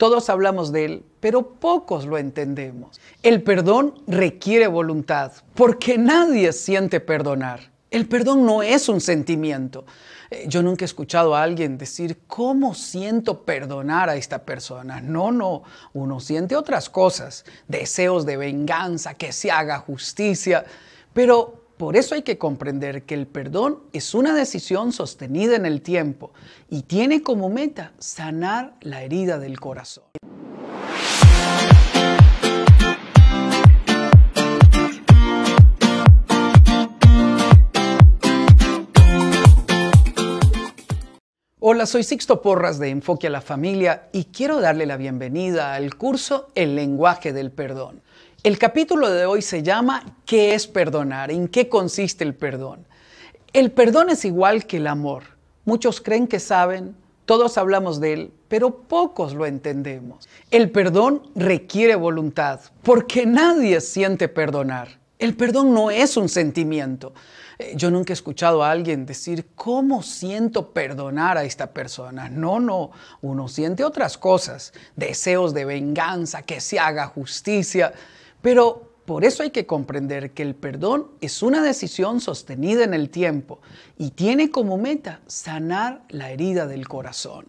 Todos hablamos de él, pero pocos lo entendemos. El perdón requiere voluntad, porque nadie siente perdonar. El perdón no es un sentimiento. Eh, yo nunca he escuchado a alguien decir, ¿cómo siento perdonar a esta persona? No, no, uno siente otras cosas, deseos de venganza, que se haga justicia, pero por eso hay que comprender que el perdón es una decisión sostenida en el tiempo y tiene como meta sanar la herida del corazón. Hola, soy Sixto Porras de Enfoque a la Familia y quiero darle la bienvenida al curso El lenguaje del perdón. El capítulo de hoy se llama ¿Qué es perdonar? ¿En qué consiste el perdón? El perdón es igual que el amor. Muchos creen que saben, todos hablamos de él, pero pocos lo entendemos. El perdón requiere voluntad, porque nadie siente perdonar. El perdón no es un sentimiento. Eh, yo nunca he escuchado a alguien decir, ¿cómo siento perdonar a esta persona? No, no, uno siente otras cosas, deseos de venganza, que se haga justicia. Pero por eso hay que comprender que el perdón es una decisión sostenida en el tiempo y tiene como meta sanar la herida del corazón.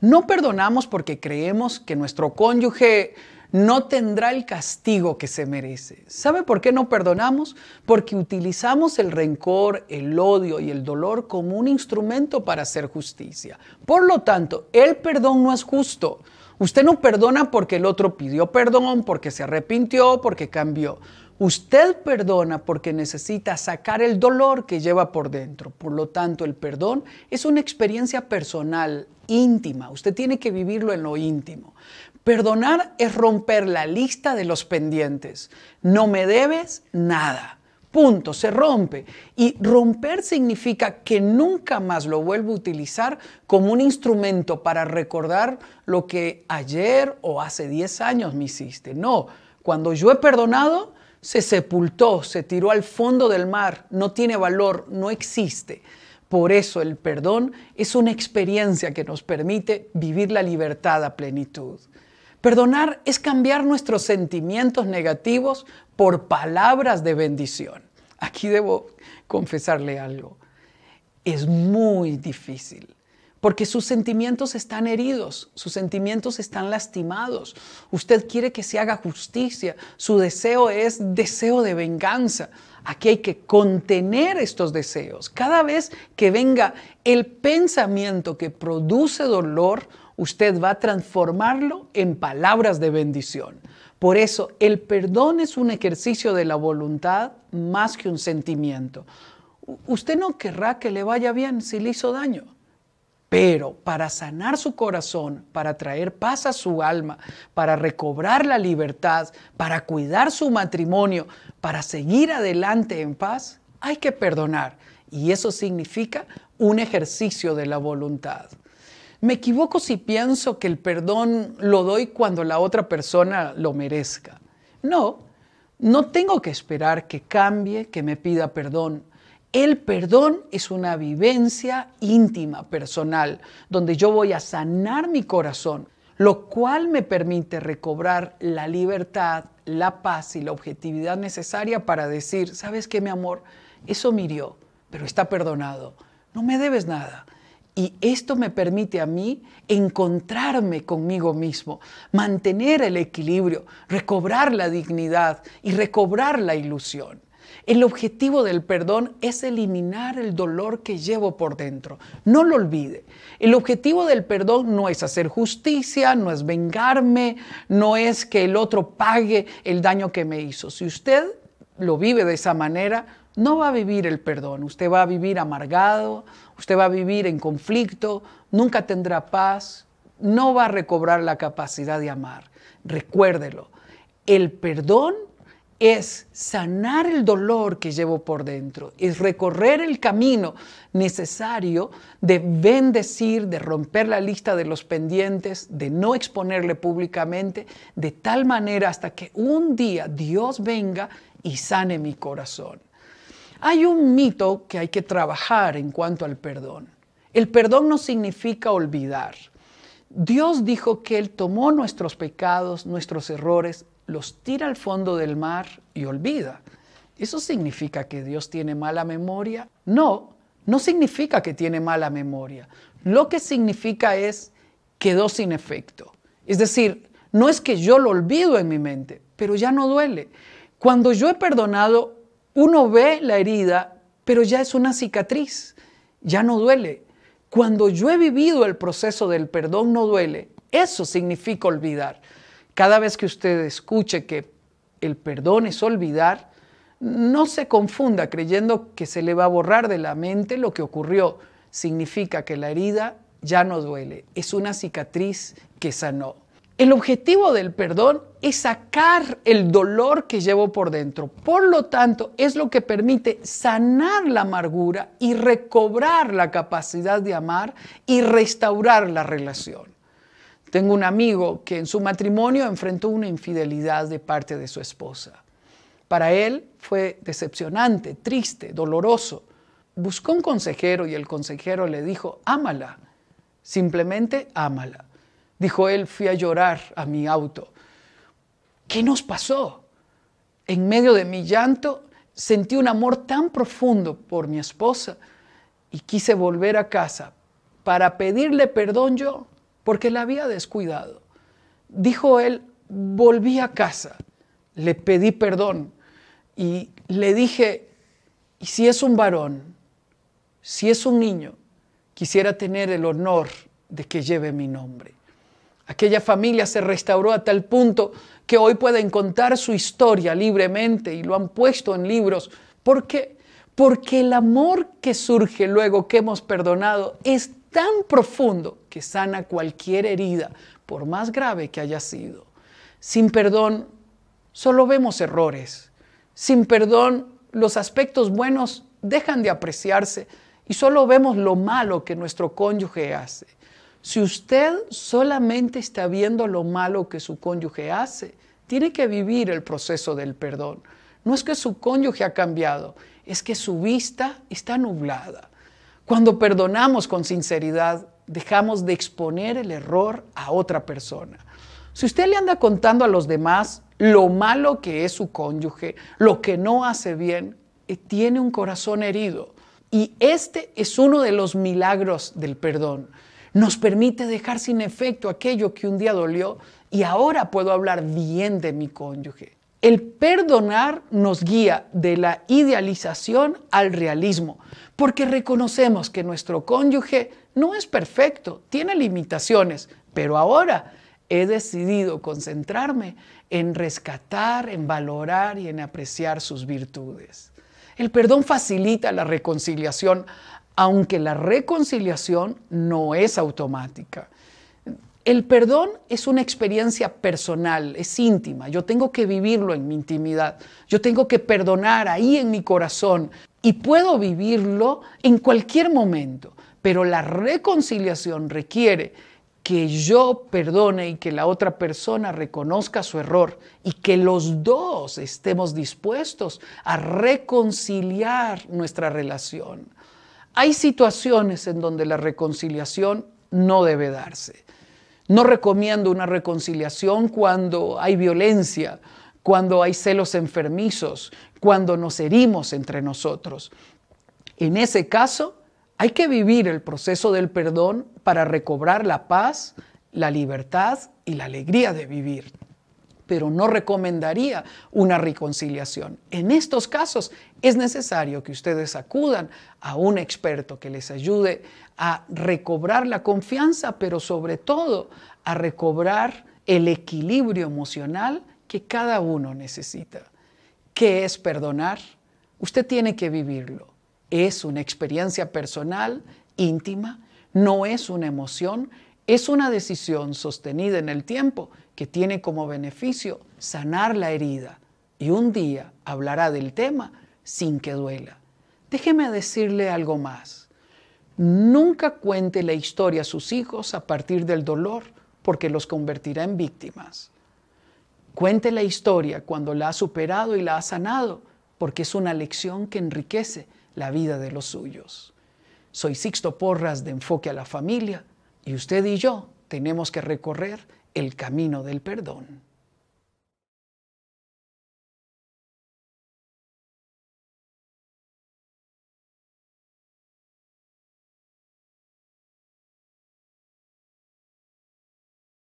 No perdonamos porque creemos que nuestro cónyuge no tendrá el castigo que se merece. ¿Sabe por qué no perdonamos? Porque utilizamos el rencor, el odio y el dolor como un instrumento para hacer justicia. Por lo tanto, el perdón no es justo. Usted no perdona porque el otro pidió perdón, porque se arrepintió, porque cambió. Usted perdona porque necesita sacar el dolor que lleva por dentro. Por lo tanto, el perdón es una experiencia personal, íntima. Usted tiene que vivirlo en lo íntimo. Perdonar es romper la lista de los pendientes. No me debes nada. Punto, se rompe. Y romper significa que nunca más lo vuelvo a utilizar como un instrumento para recordar lo que ayer o hace 10 años me hiciste. No, cuando yo he perdonado, se sepultó, se tiró al fondo del mar, no tiene valor, no existe. Por eso el perdón es una experiencia que nos permite vivir la libertad a plenitud. Perdonar es cambiar nuestros sentimientos negativos por palabras de bendición. Aquí debo confesarle algo. Es muy difícil porque sus sentimientos están heridos, sus sentimientos están lastimados. Usted quiere que se haga justicia, su deseo es deseo de venganza. Aquí hay que contener estos deseos. Cada vez que venga el pensamiento que produce dolor, usted va a transformarlo en palabras de bendición. Por eso el perdón es un ejercicio de la voluntad más que un sentimiento. Usted no querrá que le vaya bien si le hizo daño. Pero para sanar su corazón, para traer paz a su alma, para recobrar la libertad, para cuidar su matrimonio, para seguir adelante en paz, hay que perdonar. Y eso significa un ejercicio de la voluntad. Me equivoco si pienso que el perdón lo doy cuando la otra persona lo merezca. No, no tengo que esperar que cambie, que me pida perdón. El perdón es una vivencia íntima, personal, donde yo voy a sanar mi corazón, lo cual me permite recobrar la libertad, la paz y la objetividad necesaria para decir, ¿sabes qué, mi amor? Eso mirió, pero está perdonado. No me debes nada. Y esto me permite a mí encontrarme conmigo mismo, mantener el equilibrio, recobrar la dignidad y recobrar la ilusión. El objetivo del perdón es eliminar el dolor que llevo por dentro. No lo olvide. El objetivo del perdón no es hacer justicia, no es vengarme, no es que el otro pague el daño que me hizo. Si usted lo vive de esa manera, no va a vivir el perdón. Usted va a vivir amargado, usted va a vivir en conflicto, nunca tendrá paz, no va a recobrar la capacidad de amar. Recuérdelo, el perdón es sanar el dolor que llevo por dentro, es recorrer el camino necesario de bendecir, de romper la lista de los pendientes, de no exponerle públicamente, de tal manera hasta que un día Dios venga y sane mi corazón. Hay un mito que hay que trabajar en cuanto al perdón. El perdón no significa olvidar. Dios dijo que Él tomó nuestros pecados, nuestros errores, los tira al fondo del mar y olvida. ¿Eso significa que Dios tiene mala memoria? No, no significa que tiene mala memoria. Lo que significa es quedó sin efecto. Es decir, no es que yo lo olvido en mi mente, pero ya no duele. Cuando yo he perdonado, uno ve la herida, pero ya es una cicatriz, ya no duele. Cuando yo he vivido el proceso del perdón, no duele. Eso significa olvidar. Cada vez que usted escuche que el perdón es olvidar, no se confunda creyendo que se le va a borrar de la mente lo que ocurrió. Significa que la herida ya no duele, es una cicatriz que sanó. El objetivo del perdón es sacar el dolor que llevo por dentro. Por lo tanto, es lo que permite sanar la amargura y recobrar la capacidad de amar y restaurar la relación. Tengo un amigo que en su matrimonio enfrentó una infidelidad de parte de su esposa. Para él fue decepcionante, triste, doloroso. Buscó un consejero y el consejero le dijo, ámala, simplemente ámala. Dijo él, fui a llorar a mi auto. ¿Qué nos pasó? En medio de mi llanto sentí un amor tan profundo por mi esposa y quise volver a casa para pedirle perdón yo, porque la había descuidado. Dijo él, volví a casa, le pedí perdón y le dije, ¿y si es un varón? Si es un niño, quisiera tener el honor de que lleve mi nombre. Aquella familia se restauró a tal punto que hoy pueden contar su historia libremente y lo han puesto en libros. ¿Por qué? Porque el amor que surge luego que hemos perdonado es tan profundo que sana cualquier herida, por más grave que haya sido. Sin perdón, solo vemos errores, sin perdón, los aspectos buenos dejan de apreciarse y solo vemos lo malo que nuestro cónyuge hace. Si usted solamente está viendo lo malo que su cónyuge hace, tiene que vivir el proceso del perdón. No es que su cónyuge ha cambiado, es que su vista está nublada. Cuando perdonamos con sinceridad, dejamos de exponer el error a otra persona. Si usted le anda contando a los demás lo malo que es su cónyuge, lo que no hace bien, eh, tiene un corazón herido. Y este es uno de los milagros del perdón. Nos permite dejar sin efecto aquello que un día dolió y ahora puedo hablar bien de mi cónyuge. El perdonar nos guía de la idealización al realismo, porque reconocemos que nuestro cónyuge no es perfecto, tiene limitaciones, pero ahora he decidido concentrarme en rescatar, en valorar y en apreciar sus virtudes. El perdón facilita la reconciliación, aunque la reconciliación no es automática. El perdón es una experiencia personal, es íntima. Yo tengo que vivirlo en mi intimidad. Yo tengo que perdonar ahí en mi corazón y puedo vivirlo en cualquier momento. Pero la reconciliación requiere que yo perdone y que la otra persona reconozca su error y que los dos estemos dispuestos a reconciliar nuestra relación. Hay situaciones en donde la reconciliación no debe darse. No recomiendo una reconciliación cuando hay violencia, cuando hay celos enfermizos, cuando nos herimos entre nosotros. En ese caso, hay que vivir el proceso del perdón para recobrar la paz, la libertad y la alegría de vivir. Pero no recomendaría una reconciliación. En estos casos es necesario que ustedes acudan a un experto que les ayude a recobrar la confianza, pero sobre todo a recobrar el equilibrio emocional que cada uno necesita. ¿Qué es perdonar? Usted tiene que vivirlo es una experiencia personal, íntima, no es una emoción, es una decisión sostenida en el tiempo que tiene como beneficio sanar la herida y un día hablará del tema sin que duela. Déjeme decirle algo más. Nunca cuente la historia a sus hijos a partir del dolor porque los convertirá en víctimas. Cuente la historia cuando la ha superado y la ha sanado porque es una lección que enriquece la vida de los suyos. Soy Sixto Porras de Enfoque a la Familia y usted y yo tenemos que recorrer el camino del perdón.